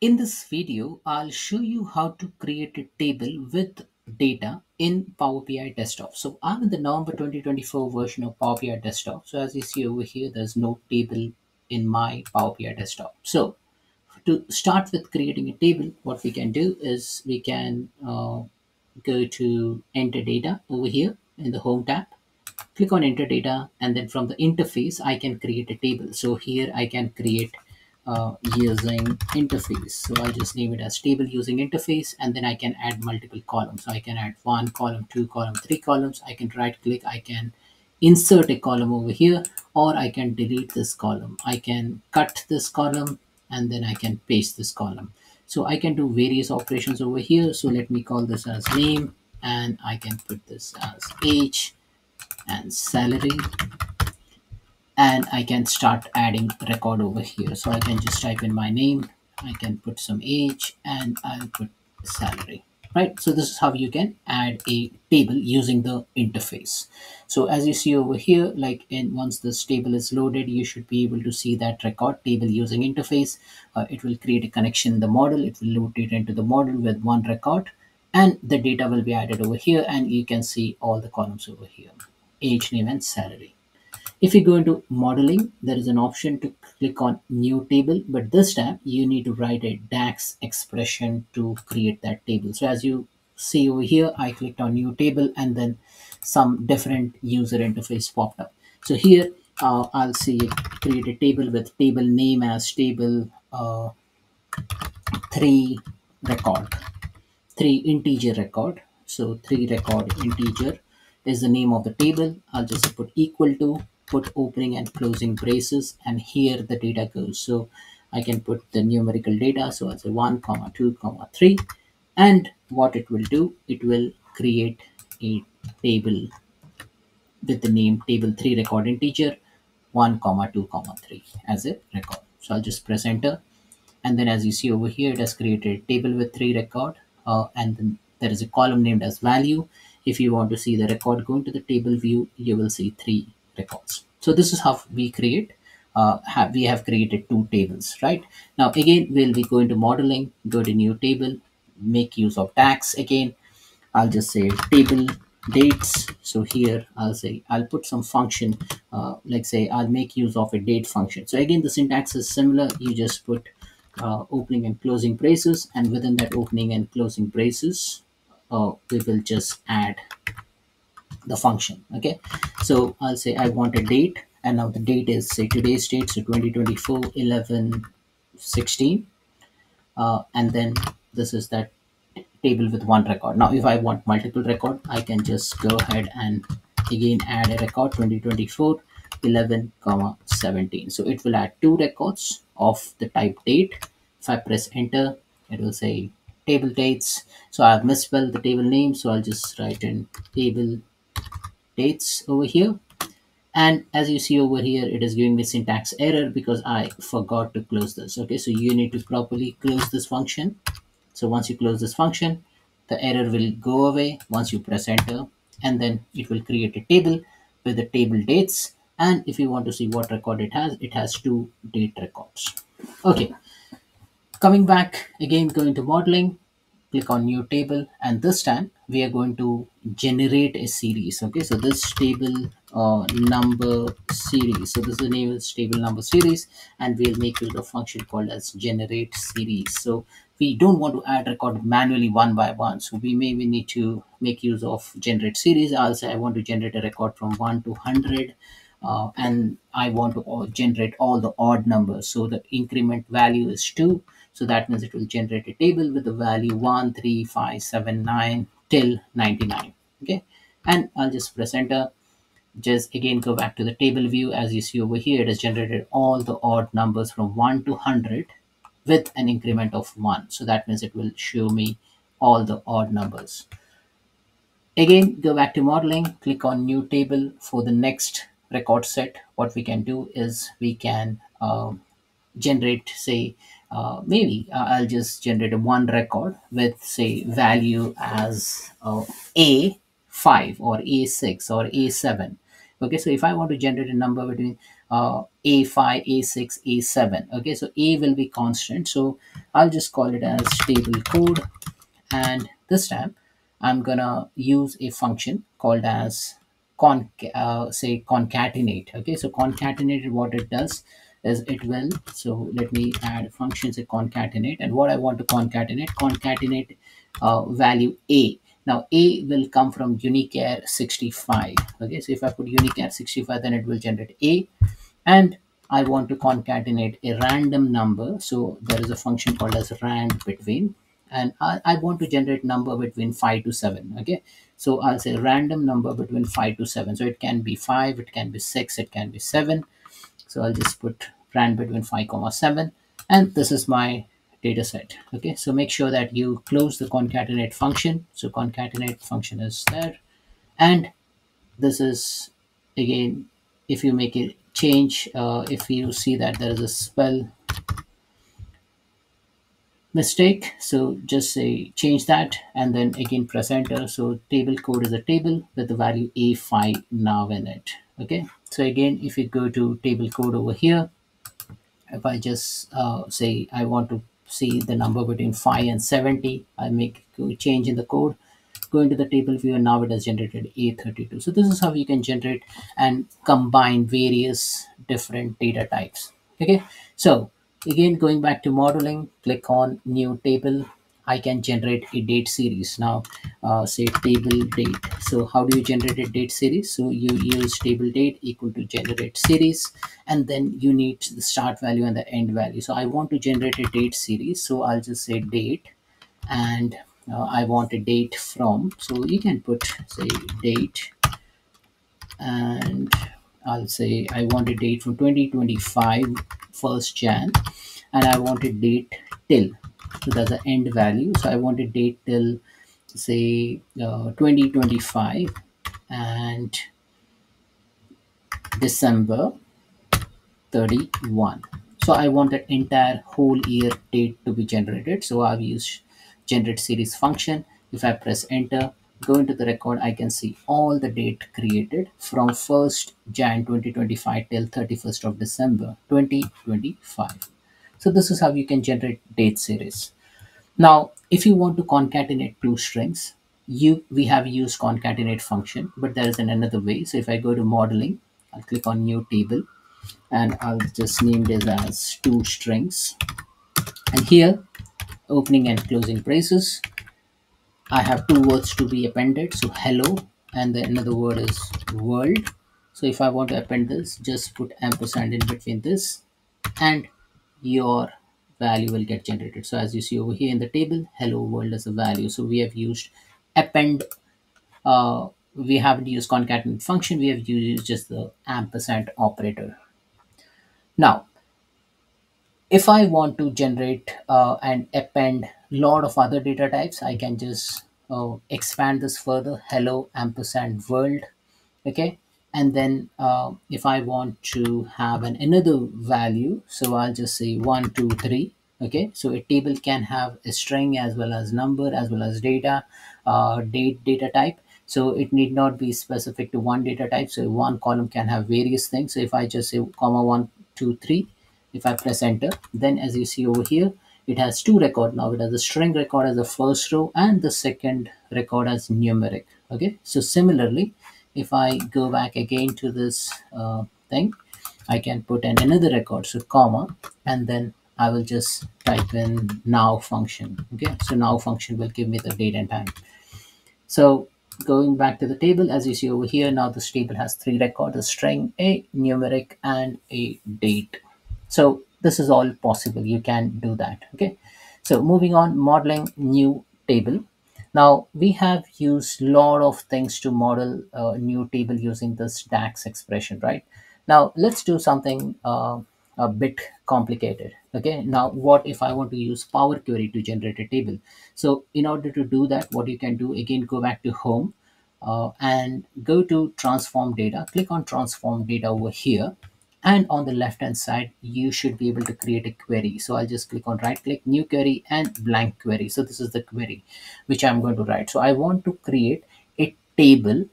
In this video, I'll show you how to create a table with data in Power BI Desktop. So I'm in the November 2024 version of Power BI Desktop. So as you see over here, there's no table in my Power BI Desktop. So to start with creating a table, what we can do is we can uh, go to enter data over here in the home tab click on enter data and then from the interface I can create a table so here I can create uh, using interface. So I'll just name it as table using interface and then I can add multiple columns. So I can add one column two column three columns. I can right click I can insert a column over here or I can delete this column. I can cut this column and then I can paste this column. So I can do various operations over here. So let me call this as name and I can put this as age and salary and I can start adding record over here. So I can just type in my name I can put some age and I'll put salary right? So this is how you can add a table using the interface. So as you see over here like in once this table is loaded you should be able to see that record table using interface. Uh, it will create a connection in the model. It will load it into the model with one record. And the data will be added over here and you can see all the columns over here. Age, name, and salary. If you go into modeling, there is an option to click on new table, but this time you need to write a DAX expression to create that table. So as you see over here, I clicked on new table and then some different user interface popped up. So here uh, I'll see create a table with table name as table uh, three record, three integer record. So three record integer is the name of the table. I'll just put equal to, put opening and closing braces, and here the data goes. So I can put the numerical data. So I'll say 1, comma 2, comma 3. And what it will do, it will create a table with the name table 3 record integer 1 comma 2 comma 3 as a record. So I'll just press enter. And then as you see over here, it has created a table with three record. Uh, and then there is a column named as value if you want to see the record, going to the table view, you will see three records. So this is how we create, uh, have, we have created two tables, right? Now again, we'll be going to modeling, go to new table, make use of DAX again. I'll just say table dates. So here I'll say, I'll put some function, uh, like say I'll make use of a date function. So again, the syntax is similar. You just put uh, opening and closing braces and within that opening and closing braces, uh, we will just add the function okay so i'll say i want a date and now the date is say today's date so 2024 11 16 uh, and then this is that table with one record now if i want multiple record i can just go ahead and again add a record 2024 11 comma 17 so it will add two records of the type date if i press enter it will say table dates. So I've misspelled the table name. So I'll just write in table dates over here. And as you see over here, it is giving me syntax error because I forgot to close this. Okay, so you need to properly close this function. So once you close this function, the error will go away once you press enter and then it will create a table with the table dates. And if you want to see what record it has, it has two date records. Okay, Coming back again, going to modeling, click on new table and this time we are going to generate a series. Okay, so this table uh, number series. So this is the name of table number series and we'll make use of a function called as generate series. So we don't want to add record manually one by one. So we maybe need to make use of generate series. I'll say I want to generate a record from 1 to 100 uh, and I want to generate all the odd numbers. So the increment value is 2 so that means it will generate a table with the value 1, 3, 5, 7, 9 till 99. Okay. And I'll just press enter. Just again go back to the table view. As you see over here, it has generated all the odd numbers from 1 to 100 with an increment of 1. So that means it will show me all the odd numbers. Again, go back to modeling, click on new table for the next record set. What we can do is we can um, generate, say, uh, maybe uh, I'll just generate one record with say value as uh, A5 or A6 or A7. Okay, so if I want to generate a number between uh, a5 a6 a7 okay so a will be constant. So i'll just call it as table code. And this time i'm gonna use a function called as con uh, say concatenate. Okay so concatenate what it does is it will so let me add a function say concatenate and what i want to concatenate concatenate uh, value a. Now a will come from UNICHAR 65 okay so if i put UNICHAR 65 then it will generate a. And I want to concatenate a random number. So there is a function called as rand between. And I, I want to generate number between 5 to 7 okay so I'll say random number between 5 to 7 so it can be 5 it can be 6 it can be 7 so I'll just put rand between 5 comma 7 and this is my data set. Okay so make sure that you close the concatenate function. So concatenate function is there. And this is again if you make a change uh, if you see that there is a spell mistake so just say change that and then again press enter. So table code is a table with the value a5 now in it okay so again if you go to table code over here if i just uh, say i want to see the number between 5 and 70 i make a change in the code. Go into the table view and now it has generated a32 so this is how you can generate and combine various different data types. Okay so again going back to modeling click on new table I can generate a date series. Now uh, say table date. So how do you generate a date series? So you use table date equal to generate series and then you need the start value and the end value. So I want to generate a date series. So I'll just say date and uh, I want a date from. So you can put say date and I'll say I want a date from 2025 first Jan and I want a date till so that's the end value. So I want a date till say uh, 2025 and December 31 so I want that entire whole year date to be generated. So I've used generate series function. If I press enter go into the record I can see all the date created from 1st Jan 2025 till 31st of December 2025 so this is how you can generate date series. Now if you want to concatenate two strings you we have used concatenate function but there is an another way. So if I go to modeling I'll click on new table and I'll just name this as two strings. And here opening and closing braces. I have two words to be appended so hello and the another word is world. So if I want to append this just put ampersand in between this and your value will get generated so as you see over here in the table hello world is a value so we have used append uh, we haven't used concatenate function we have used just the ampersand operator now if I want to generate uh, and append lot of other data types, I can just uh, expand this further. Hello ampersand world. Okay. And then uh, if I want to have an another value, so I'll just say one, two, three. Okay. So a table can have a string as well as number as well as data, uh, date data type. So it need not be specific to one data type. So one column can have various things. So if I just say comma one, two, three, if I press enter then as you see over here it has two record now it has a string record as the first row and the second record as numeric okay so similarly if I go back again to this uh, thing I can put in another record so comma and then I will just type in now function okay? So now function will give me the date and time. So going back to the table as you see over here now this table has three records a string a numeric and a date. So this is all possible. You can do that okay? So moving on modeling new table now we have used a lot of things to model a new table using this dax expression right? Now let's do something uh, a bit complicated okay? Now what if i want to use power query to generate a table? So in order to do that what you can do again go back to home uh, and go to transform data. Click on transform data over here and on the left hand side you should be able to create a query so i'll just click on right click new query and blank query so this is the query which i'm going to write so i want to create a table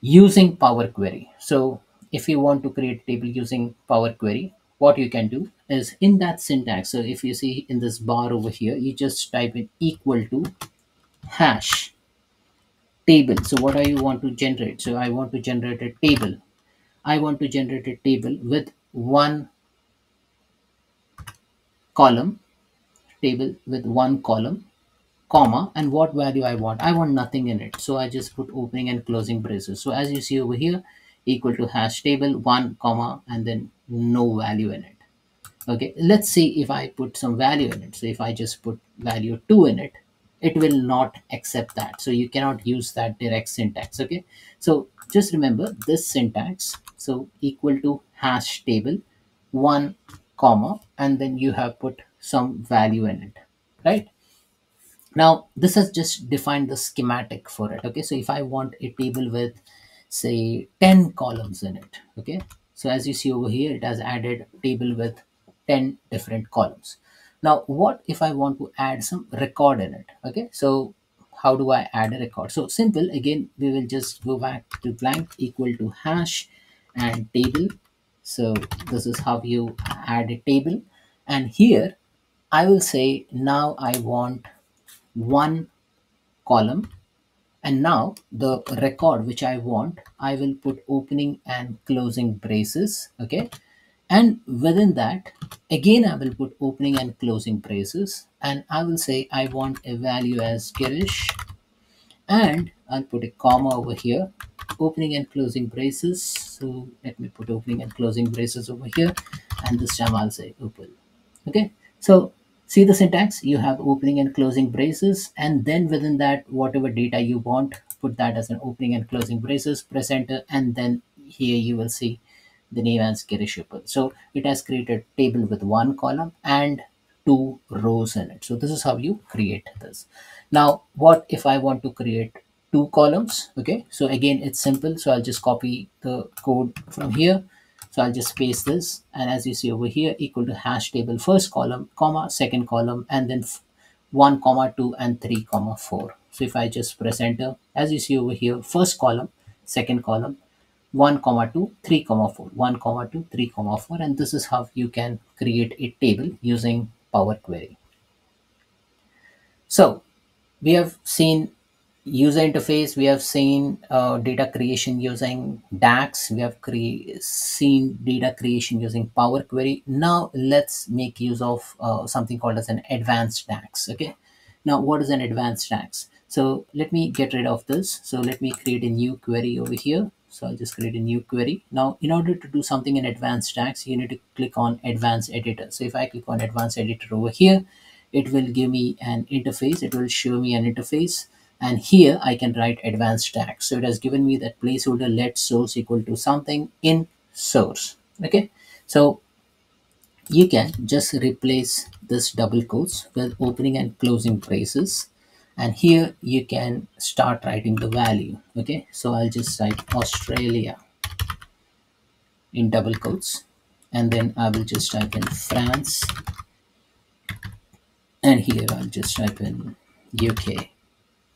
using power query so if you want to create a table using Power Query, what you can do is in that syntax. So if you see in this bar over here, you just type in equal to hash table. So what do you want to generate? So I want to generate a table. I want to generate a table with one column, table with one column, comma, and what value I want. I want nothing in it. So I just put opening and closing braces. So as you see over here, equal to hash table, one comma, and then no value in it. Okay, let's see if I put some value in it. So if I just put value 2 in it, it will not accept that. So you cannot use that direct syntax. Okay, so just remember this syntax. So equal to hash table, one comma, and then you have put some value in it, right? Now this has just defined the schematic for it. Okay, so if I want a table with say 10 columns in it, okay, so as you see over here, it has added table with 10 different columns. Now, what if I want to add some record in it? Okay, so how do I add a record? So simple, again, we will just go back to blank equal to hash and table. So this is how you add a table. And here I will say now I want one column and now the record which I want, I will put opening and closing braces. Okay. And within that, again, I will put opening and closing braces. And I will say I want a value as Girish. And I'll put a comma over here, opening and closing braces. So let me put opening and closing braces over here. And this time I'll say Uppal. Okay. So see the syntax you have opening and closing braces and then within that whatever data you want put that as an opening and closing braces press enter and then here you will see the name as Girish Uppal. So it has created table with one column and two rows in it. So this is how you create this. Now, what if I want to create two columns? Okay, so again, it's simple. So I'll just copy the code from here. So I'll just paste this. And as you see over here, equal to hash table first column, comma, second column, and then 1 comma 2 and 3 comma 4 so if i just press enter as you see over here first column second column 1 comma 2 3 comma 4 1 comma 2 3 comma 4 and this is how you can create a table using power query so we have seen user interface we have seen uh, data creation using dax we have seen data creation using power query now let's make use of uh, something called as an advanced dax okay now what is an advanced dax so let me get rid of this so let me create a new query over here so I'll just create a new query. Now, in order to do something in advanced DAX, you need to click on advanced editor. So if I click on advanced editor over here, it will give me an interface. It will show me an interface. And here I can write advanced DAX. So it has given me that placeholder let source equal to something in source. Okay. So you can just replace this double quotes with opening and closing braces and here you can start writing the value okay so I'll just type Australia in double quotes and then I will just type in France and here I'll just type in UK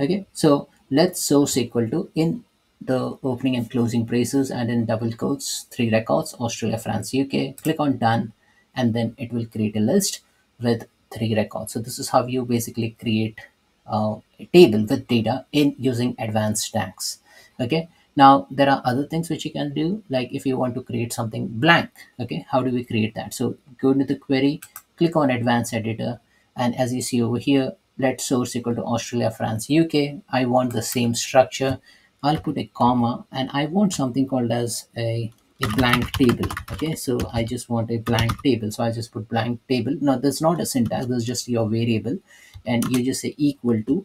okay so let's source equal to in the opening and closing braces and in double quotes three records Australia France UK click on done and then it will create a list with three records so this is how you basically create uh, table with data in using advanced DAX. Okay. Now there are other things which you can do, like if you want to create something blank. Okay. How do we create that? So go into the query, click on advanced editor. And as you see over here, let source equal to Australia, France, UK. I want the same structure. I'll put a comma and I want something called as a, a blank table. Okay, so I just want a blank table. So I just put blank table. Now that's not a syntax, that's just your variable and you just say equal to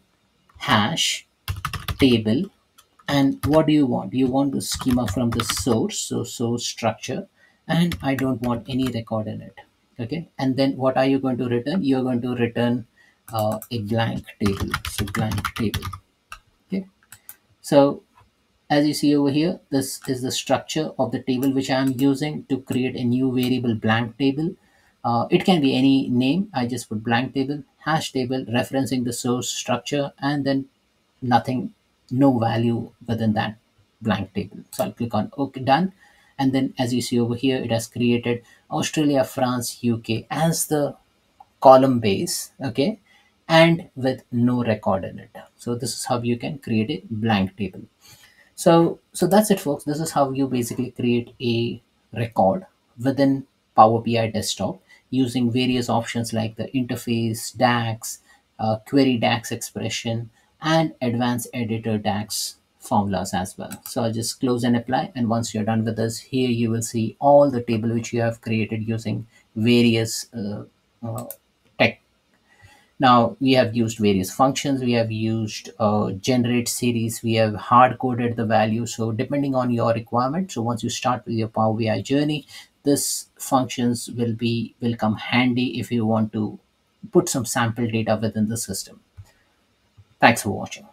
hash table and what do you want you want the schema from the source so source structure and i don't want any record in it okay and then what are you going to return you're going to return uh, a blank table so blank table okay so as you see over here this is the structure of the table which i am using to create a new variable blank table uh, it can be any name i just put blank table hash table referencing the source structure and then nothing, no value within that blank table. So I'll click on OK, done. and then as you see over here it has created australia france uk as the column base okay and with no record in it. So this is how you can create a blank table. So so that's it folks. This is how you basically create a record within power bi desktop using various options like the interface dax uh, query dax expression and advanced editor dax formulas as well. So i'll just close and apply and once you're done with this here you will see all the table which you have created using various uh, uh, now we have used various functions, we have used uh, generate series, we have hard coded the value. So depending on your requirement, so once you start with your Power BI journey, this functions will be will come handy if you want to put some sample data within the system. Thanks for watching.